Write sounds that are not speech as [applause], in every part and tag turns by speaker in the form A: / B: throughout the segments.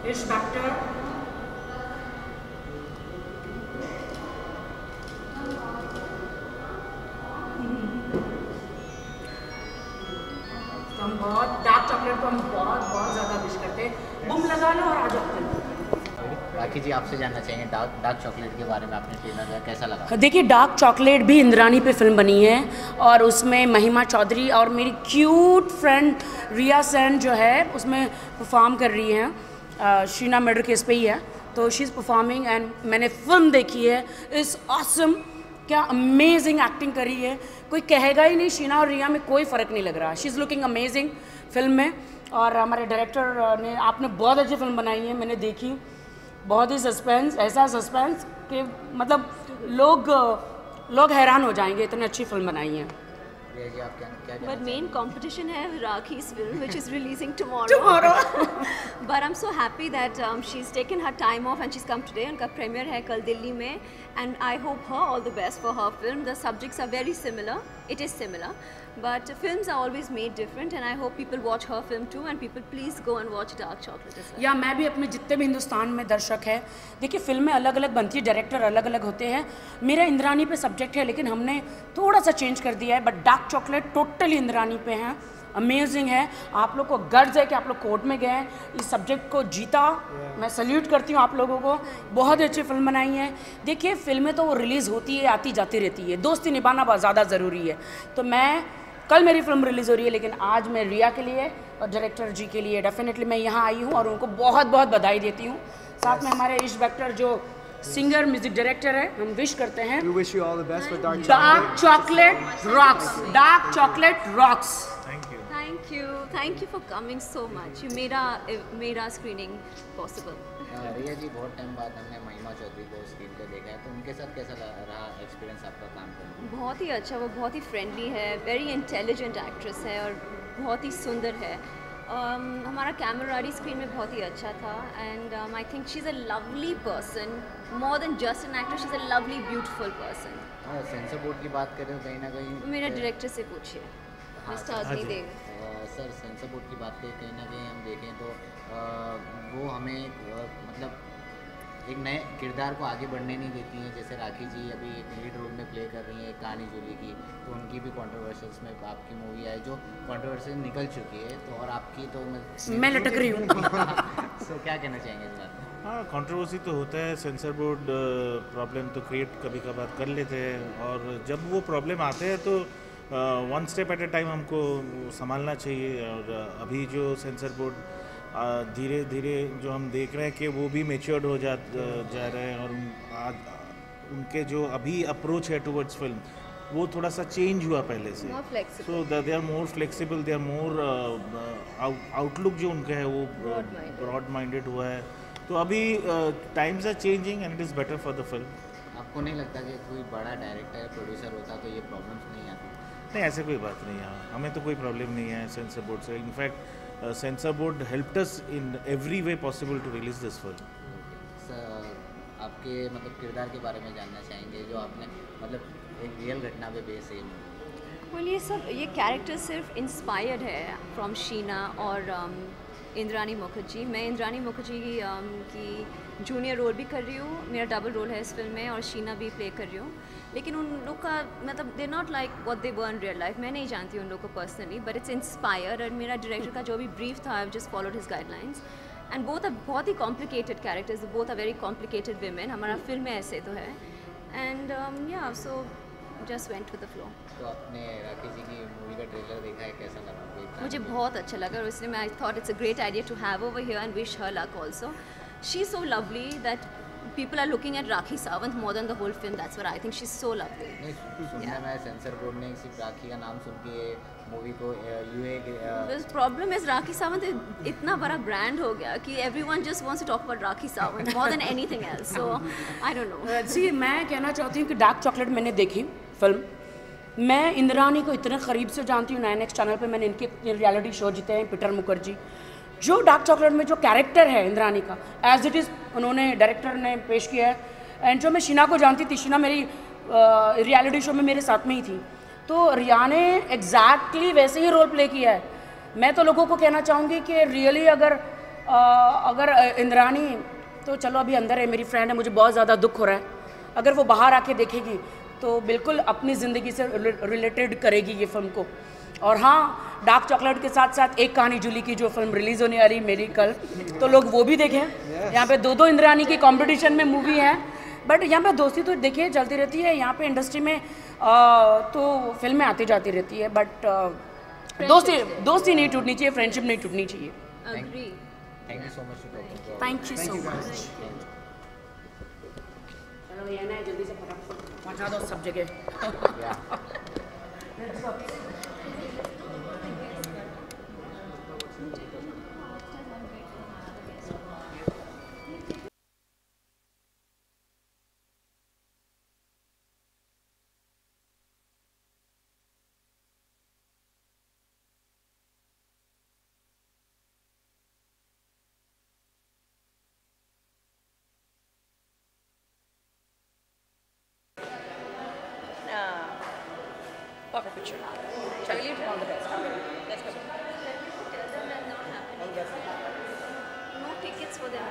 A: तो हम बहुत डार्क चॉकलेट को हम बहुत बहुत ज़्यादा विश करते हैं। बुम लगा लो और आ जाओ
B: राखी जी आपसे जानना चाहेंगे डार्क डार्क चॉकलेट के बारे में आपने ट्रेलर कैसा लगा?
A: देखिए डार्क चॉकलेट भी इंद्रानी पे फ़िल्म बनी है और उसमें महिमा चौधरी और मेरी क्यूट फ्रेंड रिया सेन जो है उसमें परफॉर्म कर रही हैं। शीना मर्डर केस पे ही है। तो शी इज़ परफॉर्मिंग एंड मैंने फ़िल्म देखी है। इस ऑसम क्या अमेजिंग एक्टिंग करी है। कोई कहेगा ही नहीं, शीना और रिया में कोई फ़र्क नहीं लग रहा। She is looking amazing film में। और हमारे डायरेक्टर ने, आपने बहुत अच्छी फ़िल्म बनाई है, मैंने देखी। बहुत ही सस्पेंस ऐसा सस्पेंस कि मतलब लोग लोग हैरान हो जाएँगे, इतनी अच्छी फ़िल्म बनाई है।
C: But main competition hai Rakhi's film, which is releasing tomorrow.
A: Tomorrow.
C: but I'm so happy that um, she's taken her time off and she's come today. Unka premiere hai kal Delhi mein, and I hope her all the best for her film. The subjects are very similar. It is similar, but films are always made different, and I hope people watch her film too. And people please go and watch Dark Chocolate as well.
A: या मैं भी अपने जितने भी हिंदुस्तान में दर्शक है देखिए फ़िल्में अलग अलग बनती है डायरेक्टर अलग अलग होते हैं मेरा इंद्रानी पे सब्जेक्ट है लेकिन हमने थोड़ा सा चेंज कर दिया है but dark chocolate totally Indrani पे हैं अमेजिंग है। आप लोग को गर्ज है कि आप लोग कोर्ट में गए हैं। इस सब्जेक्ट को जीता। मैं सल्यूट करती हूँ आप लोगों को। बहुत अच्छी फ़िल्म बनाई है। देखिए फ़िल्में तो वो रिलीज़ होती है आती जाती रहती है। दोस्ती निभाना बहुत ज़्यादा ज़रूरी है। तो मैं कल मेरी फ़िल्म रिलीज़ हो रही है लेकिन आज मैं रिया के लिए और डायरेक्टर जी के लिए डेफिनेटली मैं यहाँ आई हूँ और उनको बहुत बहुत बधाई देती हूँ। साथ में हमारे ईश वेक्टर जो सिंगर म्यूज़िक डायरेक्टर है हम विश करते हैं। Dark chocolate rocks dark chocolate rocks
C: Thank you, thank you for coming so much. You made our made our screening possible.
B: Riya ji बहुत टाइम बाद हमने महिमा चौधरी को स्क्रीन पे देखा है तो उनके साथ कैसा रहा एक्सपीरियंस आपका काम करने?
C: बहुत ही अच्छा वो बहुत ही फ्रेंडली है वेरी इंटेलिजेंट एक्ट्रेस है और बहुत ही सुंदर है um, हमारा कैमरारी स्क्रीन में बहुत ही अच्छा था and I think she is a lovely person more than just an actor she is a lovely beautiful person
B: censor board की बात करें तो कहीं ना कहीं
C: मेरा डायरेक्टर से पूछिए मिस्टर
B: हाँ
C: देव।
B: सर सेंसर बोर्ड की बात करें कहीं ना कहीं हम देखें तो वो हमें मतलब एक नए किरदार को आगे बढ़ने नहीं देती हैं। जैसे राखी जी अभी एक लीड रोल में प्ले कर रही हैं एक कहानी जोली की तो उनकी भी कॉन्ट्रोवर्शियल्स में आपकी मूवी आई जो कॉन्ट्रोवर्शियल निकल चुकी है तो और आपकी तो मैं
A: मैं लटक रही हूँ। [laughs]
B: सो क्या कहना चाहेंगे इस बात में?
D: हाँ कंट्रोवर्सी तो होता है। सेंसर बोर्ड प्रॉब्लम तो क्रिएट कभी कभार कर लेते हैं और जब वो प्रॉब्लम आते हैं तो one step at a time हमको संभालना चाहिए और अभी जो सेंसर बोर्ड धीरे धीरे जो हम देख रहे हैं कि वो भी मेच्योर्ड हो जा जा रहे हैं और आज उनके जो अभी अप्रोच है टुवर्ड्स फ़िल्म वो थोड़ा सा चेंज हुआ पहले से। So they are more flexible they are more outlook जो उनका है वो ब्रॉड माइंडेड हुआ है। तो अभी times are changing and it is better for the film
B: आपको नहीं लगता कि कोई बड़ा डायरेक्टर प्रोड्यूसर होता तो ये प्रॉब्लम्स नहीं आती?
D: नहीं ऐसे कोई बात नहीं है। हमें तो कोई प्रॉब्लम नहीं है सेंसर बोर्ड से। In fact censor board help us in every way possible to release this film
B: आपके मतलब किरदार के बारे में जानना चाहेंगे जो आपने मतलब एक रियल घटना पे बेस है। ये
C: well, ये सब ये कैरेक्टर सिर्फ़ इंस्पायर्ड है फ्रॉम शीना और um, इंद्रानी मुखर्जी। मैं इंद्रानी मुखर्जी की जूनियर रोल भी कर रही हूँ। मेरा डबल रोल है इस फ़िल्म में और शीना भी प्ले कर रही हूँ। लेकिन उन लोग का मतलब they not like what they want real life मैं नहीं जानती उन लोग को पर्सनली बट इट्स इंस्पायर और मेरा डायरेक्टर का जो भी ब्रीफ था I just followed his guidelines and both are बहुत ही complicated characters both are very complicated women हमारा फ़िल्म ऐसे तो है। And yeah so just went to the flow
B: तो आपने राखी जी की मूवी का ट्रेलर देखा है कैसा लगा?
C: मुझे
B: मुझे
C: बहुत अच्छा लगा और इसलिए मैं I thought it's a great idea to have over here and wish her luck also she so lovely that people are looking at Rakhi Sawant more than the whole film that's what I think she is so lovely
B: नहीं तो सुनना yeah. मैं sensor board ने सिर्फ़ राखी का नाम सुन के movie को यूए
C: के प्रॉब्लम इज़ राखी सावंत इतना बड़ा ब्रांड हो गया कि everyone just wants to talk about Rakhi Sawant more than anything else so I don't know
A: see मैं कहना चाहती हूँ कि डार्क चॉकलेट मैंने देखी। फ़िल्म। मैं इंद्रानी को इतने करीब से जानती हूँ नाइन एक्स चैनल पे मैंने इनके रियलिटी शो जीते हैं पीटर मुखर्जी। जो डार्क चॉकलेट में जो कैरेक्टर है इंद्रानी का एज इट इज़ उन्होंने डायरेक्टर ने पेश किया है। एंड जो मैं शीना को जानती थी शीना मेरी रियलिटी शो में मेरे साथ में ही थी। तो रिया ने एग्जैक्टली वैसे ही रोल प्ले किया है। मैं तो लोगों को कहना चाहूँगी कि रियली अगर अ, अगर इंद्रानी तो चलो अभी अंदर है मेरी फ्रेंड है मुझे बहुत ज़्यादा दुख हो रहा है। अगर वो बाहर आके देखेगी तो बिल्कुल अपनी ज़िंदगी से रिलेटेड करेगी ये फ़िल्म को। और हाँ डार्क चॉकलेट के साथ साथ एक कहानी जूली की जो फ़िल्म रिलीज़ होने वाली मेरी कल तो लोग वो भी देखें। यहाँ पे दो दो इंद्रानी की कंपटीशन में मूवी है बट यहाँ पे दोस्ती तो देखिए चलती रहती है। यहाँ पे इंडस्ट्री में अ, तो फ़िल्में आती जाती रहती है बट दोस्ती दोस्ती नहीं टूटनी चाहिए फ्रेंडशिप नहीं टूटनी चाहिए.
B: थैंक यू सो मच
A: पहुँचा दो सब जगह। [laughs] [laughs] Perfect picture. Chaliए, all the best. Let's go.
C: No tickets for them.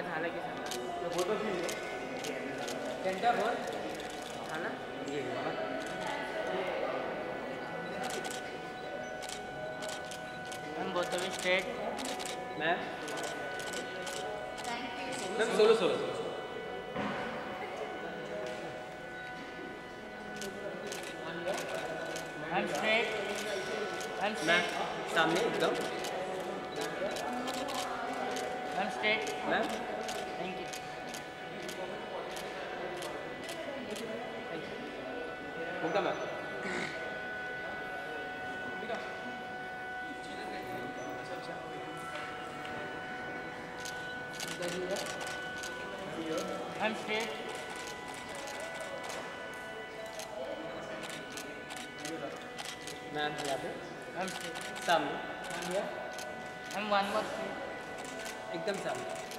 E: झालं की त्यांच्या बोल झालं ये ma'am both of straight ma'am? Ma'am solo solo ma'am straight ma'am ma'am सामने एकदम। Ma'am straight ma'am? Thank you ma'am ma'am straight ma'am यहाँ पे मैम स्ट्रेट सामने मैम वन मोर स्ट्रेट एकदम सामने